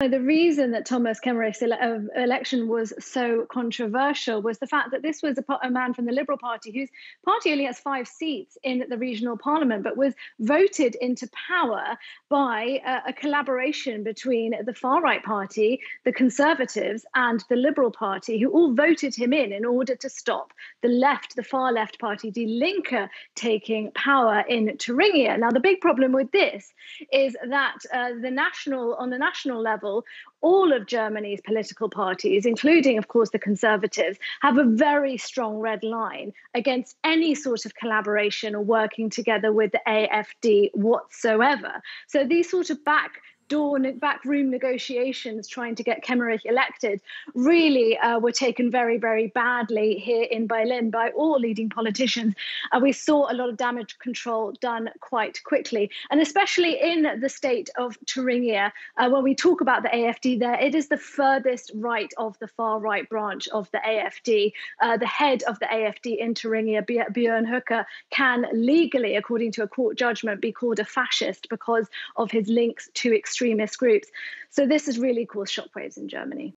The reason that Thomas Kemmerich's uh, election was so controversial was the fact that this was a, a, man from the Liberal Party whose party only has five seats in the regional parliament, but was voted into power by uh, a collaboration between the far right party, the Conservatives, and the Liberal Party, who all voted him in in order to stop the left, the far left party, Die Linke, taking power in Thuringia. Now, the big problem with this is that uh, the national, on the national level, all of Germany's political parties, including, of course, the Conservatives, have a very strong red line against any sort of collaboration or working together with the AFD whatsoever. So these sort of back backroom negotiations trying to get Kemmerich elected really uh, were taken very, very badly here in Berlin by all leading politicians. Uh, we saw a lot of damage control done quite quickly, and especially in the state of Thuringia, uh, when we talk about the AFD there, it is the furthest right of the far right branch of the AFD. Uh, the head of the AFD in Thuringia, Björn Höcke, can legally, according to a court judgment, be called a fascist because of his links to extreme extremist groups. So this has really caused shockwaves in Germany.